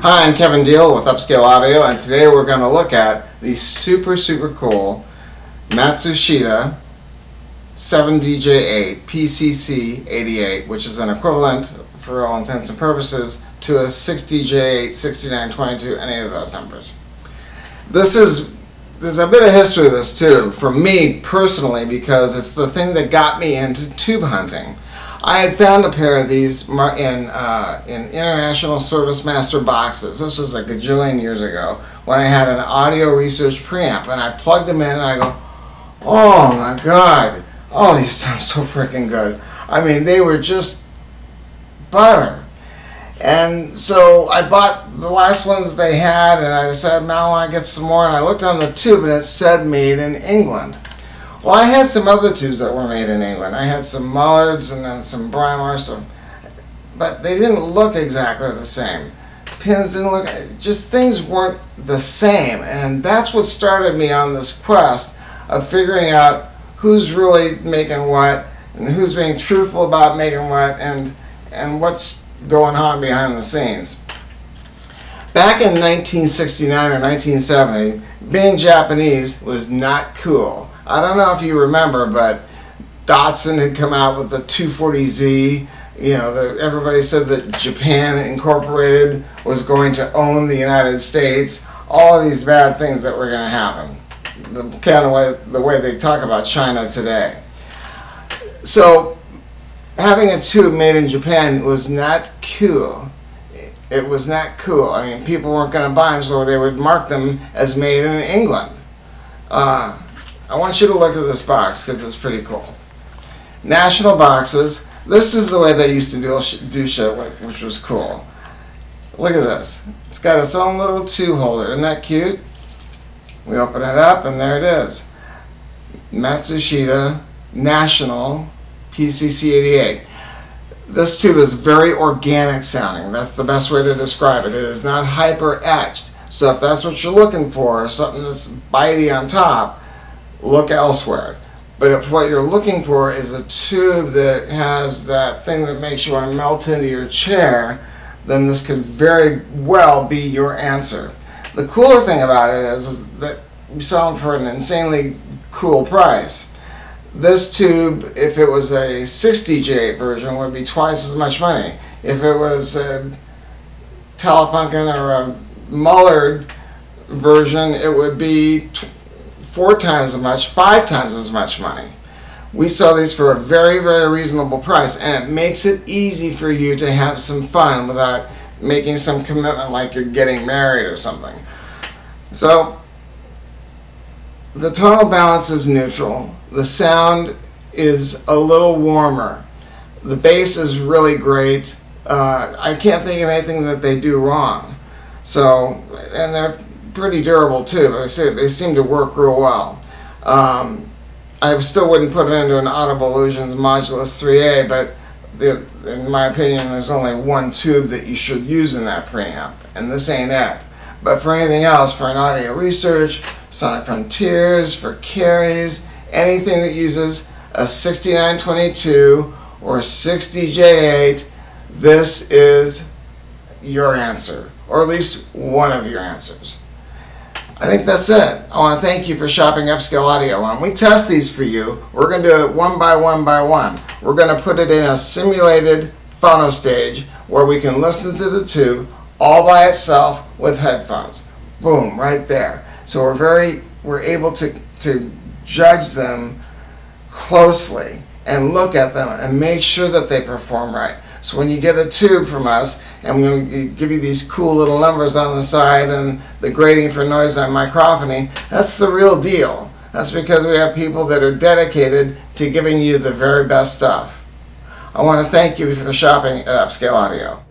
Hi, I'm Kevin Deal with Upscale Audio, and today we're going to look at the super, super cool Matsushita 7DJ8 PCC88, which is an equivalent, for all intents and purposes, to a 6DJ8, 6922, any of those numbers. This is, there's a bit of history of this too, for me personally, because it's the thing that got me into tube hunting. I had found a pair of these in uh, in International Service Master boxes. This was like a gajillion years ago when I had an audio research preamp, and I plugged them in, and I go, "Oh my God! Oh, these sound so freaking good!" I mean, they were just butter. And so I bought the last ones that they had, and I decided now I want to get some more. And I looked on the tube, and it said "Made in England." Well, I had some other tubes that were made in England. I had some Mullards and then some Brimar, so, but they didn't look exactly the same. Pins didn't look, just things weren't the same. And that's what started me on this quest of figuring out who's really making what and who's being truthful about making what and, and what's going on behind the scenes. Back in 1969 or 1970, being Japanese was not cool. I don't know if you remember, but Datsun had come out with the 240Z. You know, the, everybody said that Japan Incorporated was going to own the United States. All of these bad things that were going to happen. The kind of way the way they talk about China today. So, having a tube made in Japan was not cool. It was not cool. I mean, people weren't going to buy them, so they would mark them as made in England. Uh, I want you to look at this box because it's pretty cool. National boxes. This is the way they used to do, do shit, which was cool. Look at this. It's got its own little tube holder. Isn't that cute? We open it up and there it is. Matsushita National PCC88. This tube is very organic sounding. That's the best way to describe it. It is not hyper etched. So if that's what you're looking for, something that's bitey on top, look elsewhere. But if what you're looking for is a tube that has that thing that makes you want to melt into your chair, then this could very well be your answer. The cooler thing about it is, is that you sell them for an insanely cool price. This tube, if it was a 60J version, would be twice as much money. If it was a Telefunken or a Mullard version, it would be four times as much, five times as much money. We sell these for a very, very reasonable price, and it makes it easy for you to have some fun without making some commitment like you're getting married or something. So, the tonal balance is neutral. The sound is a little warmer. The bass is really great. Uh, I can't think of anything that they do wrong. So, and they're pretty durable too, but they, they seem to work real well. Um, I still wouldn't put it into an Audible Illusions Modulus 3A, but the, in my opinion, there's only one tube that you should use in that preamp, and this ain't it. But for anything else, for an audio research, Sonic Frontiers, for Carys, anything that uses a 6922 or 6DJ8, this is your answer, or at least one of your answers. I think that's it. I want to thank you for shopping Upscale Audio. When we test these for you, we're going to do it one by one by one. We're going to put it in a simulated phono stage where we can listen to the tube all by itself with headphones. Boom, right there. So we're very, we're able to, to judge them closely and look at them and make sure that they perform right. So when you get a tube from us, and we give you these cool little numbers on the side and the grading for noise on microphony, that's the real deal. That's because we have people that are dedicated to giving you the very best stuff. I want to thank you for shopping at Upscale Audio.